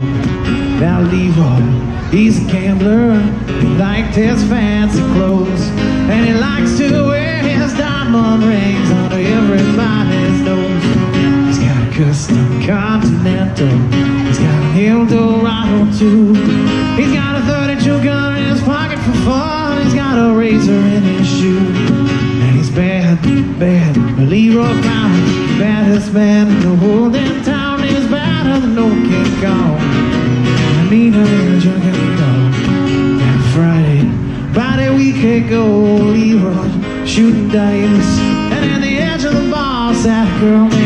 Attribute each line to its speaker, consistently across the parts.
Speaker 1: Now Leroy, he's a gambler. He liked his fancy clothes. And he likes to wear his diamond rings under everybody's nose. He's got a custom Continental. He's got an Eldorado too. He's got a 32 gun in his pocket for fun. He's got a razor in his shoe. And he's bad, bad. Leroy Brown, baddest man in the whole damn town. Go Leroy shooting dice. And at the edge of the bar sat a girl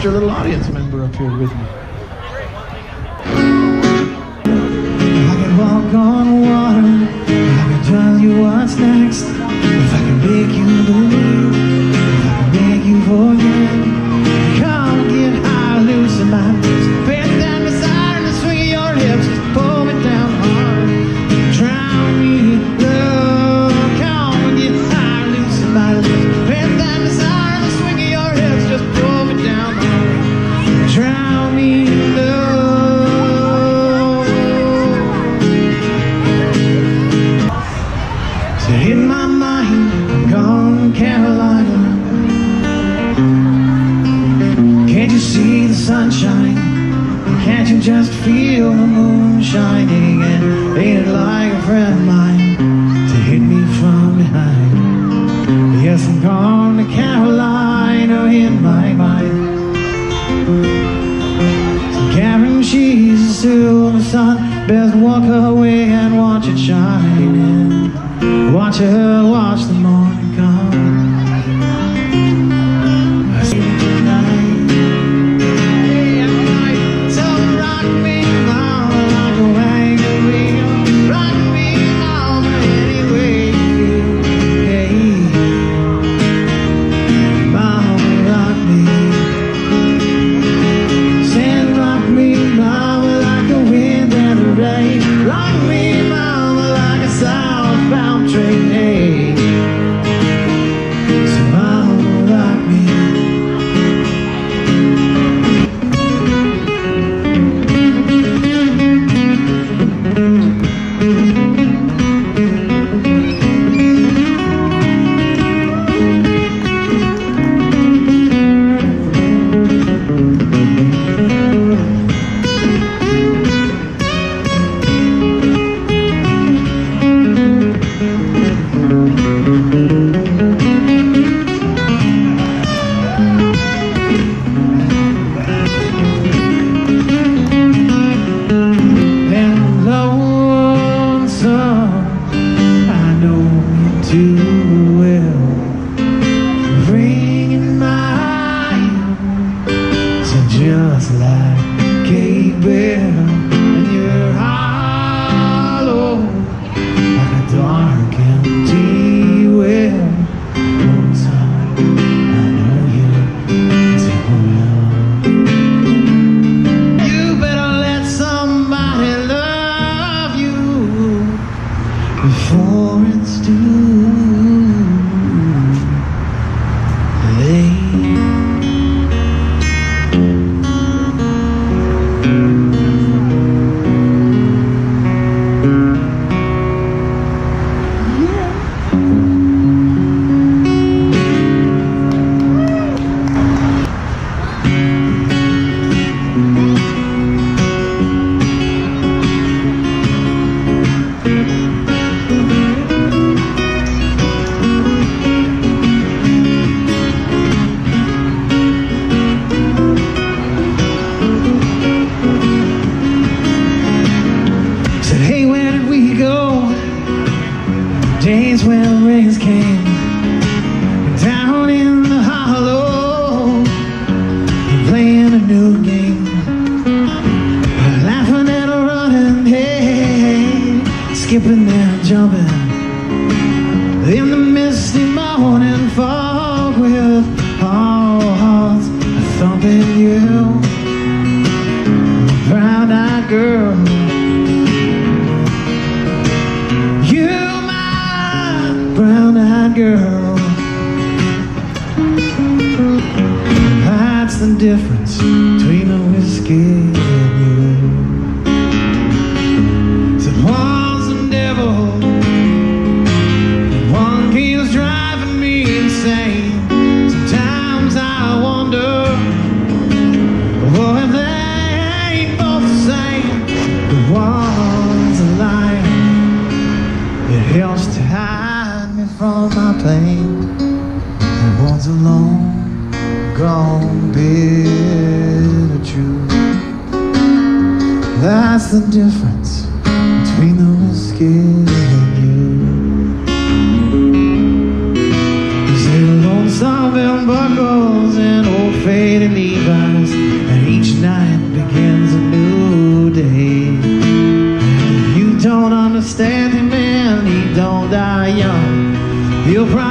Speaker 1: extra little audience member up here with me. I can walk on water. I can tell you what's next. The sunshine? Can't you just feel the moon shining? And ain't it like a friend of mine to hit me from behind? Yes, I'm gone to Carolina in my mind. Guarantees to silver sun. Best walk away and watch it shine. Watch her watch the days when rains came down in the hollow, playing a new game, laughing and running, hey, skipping and jumping in the misty morning fog with all hearts thumping you, brown-eyed girl. Girl. That's the difference between a whiskey and you. The devil, one driving me insane. Sometimes I wonder, what if they ain't both the same? The liar, it helps to hide me from my pain. And one's alone gone bitter truth. That's the difference between the whiskey and you. Is it lonesome bell buckles and old faded Levi's, He'll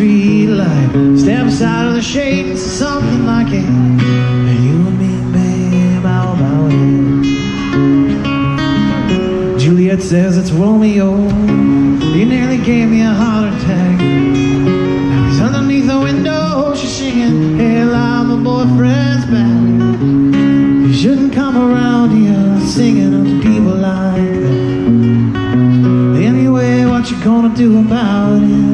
Speaker 1: street light, steps out of the shade and something like it. Hey, you and me, babe, how about it? Juliet says it's Romeo. You nearly gave me a heart attack. Now he's underneath the window, she's singing, Hell, I'm my boyfriend's back. You shouldn't come around here singing to people like that. Anyway, what you gonna do about it?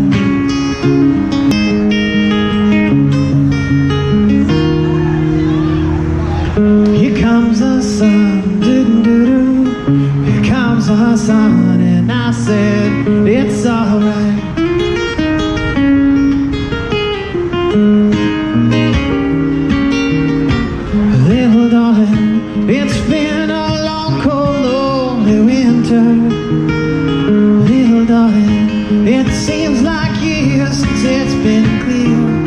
Speaker 1: It seems like years since it's been clear.